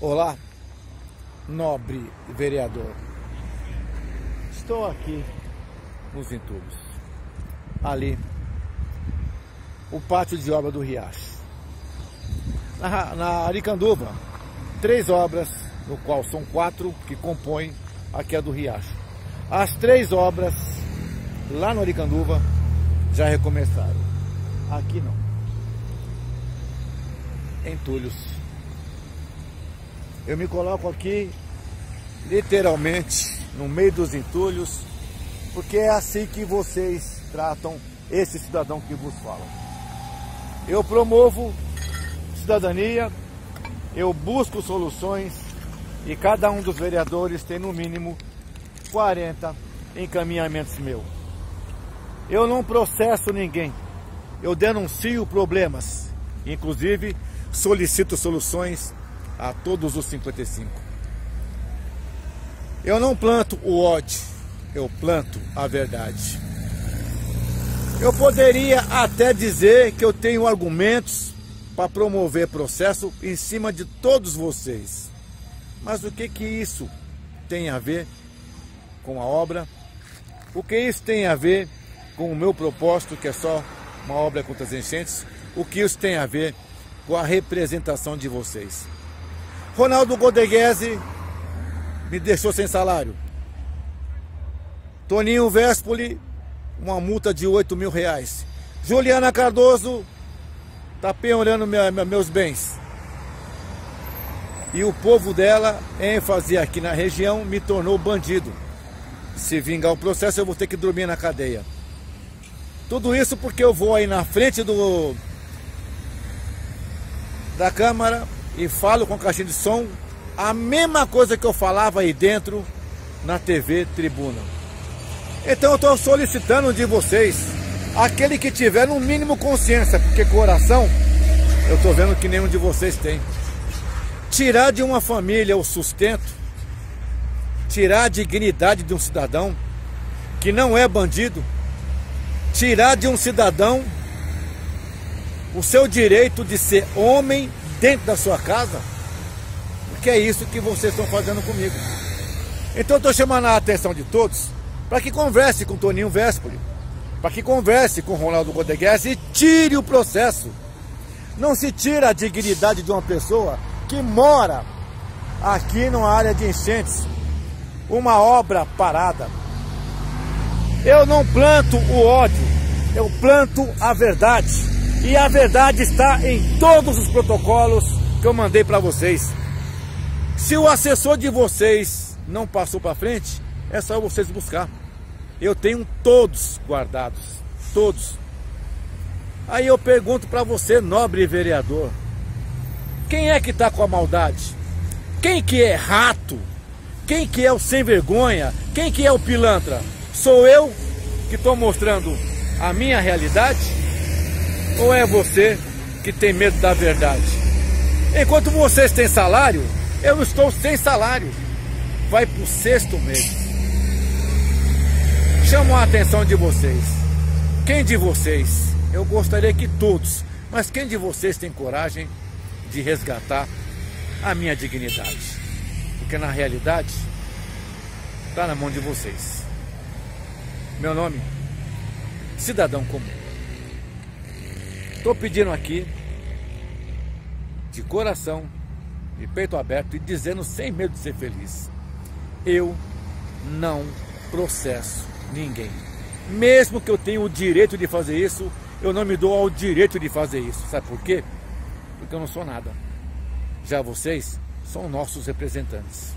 Olá, nobre vereador. Estou aqui nos entulhos. Ali, o pátio de obra do Riacho. Na, na Aricanduva, três obras, no qual são quatro que compõem aqui a do Riacho. As três obras lá no Aricanduva já recomeçaram. Aqui não. Entulhos eu me coloco aqui, literalmente, no meio dos entulhos, porque é assim que vocês tratam esse cidadão que vos fala. Eu promovo cidadania, eu busco soluções e cada um dos vereadores tem no mínimo 40 encaminhamentos meus. Eu não processo ninguém, eu denuncio problemas, inclusive solicito soluções a todos os 55. Eu não planto o ódio, eu planto a verdade. Eu poderia até dizer que eu tenho argumentos para promover processo em cima de todos vocês. Mas o que que isso tem a ver com a obra? O que isso tem a ver com o meu propósito, que é só uma obra contra as enchentes? O que isso tem a ver com a representação de vocês? Ronaldo Godeguese me deixou sem salário. Toninho Vespoli, uma multa de 8 mil reais. Juliana Cardoso está penhorando meus bens. E o povo dela, ênfase aqui na região, me tornou bandido. Se vingar o processo, eu vou ter que dormir na cadeia. Tudo isso porque eu vou aí na frente do da Câmara e falo com caixinha de som a mesma coisa que eu falava aí dentro na TV Tribuna. Então eu estou solicitando de vocês, aquele que tiver no mínimo consciência, porque coração eu estou vendo que nenhum de vocês tem. Tirar de uma família o sustento, tirar a dignidade de um cidadão que não é bandido, tirar de um cidadão o seu direito de ser homem dentro da sua casa, porque é isso que vocês estão fazendo comigo. Então eu estou chamando a atenção de todos para que converse com Toninho Véspoli, para que converse com Ronaldo Godegues e tire o processo. Não se tira a dignidade de uma pessoa que mora aqui numa área de enchentes, uma obra parada. Eu não planto o ódio, eu planto a verdade. E a verdade está em todos os protocolos que eu mandei para vocês. Se o assessor de vocês não passou para frente, é só vocês buscar. Eu tenho todos guardados, todos. Aí eu pergunto para você, nobre vereador, quem é que está com a maldade? Quem que é rato? Quem que é o sem vergonha? Quem que é o pilantra? Sou eu que estou mostrando a minha realidade? Ou é você que tem medo da verdade? Enquanto vocês têm salário, eu estou sem salário. Vai para o sexto mês. Chamo a atenção de vocês. Quem de vocês, eu gostaria que todos, mas quem de vocês tem coragem de resgatar a minha dignidade? Porque na realidade, está na mão de vocês. Meu nome, Cidadão Comum. Estou pedindo aqui, de coração, de peito aberto e dizendo sem medo de ser feliz: eu não processo ninguém. Mesmo que eu tenha o direito de fazer isso, eu não me dou ao direito de fazer isso. Sabe por quê? Porque eu não sou nada. Já vocês são nossos representantes.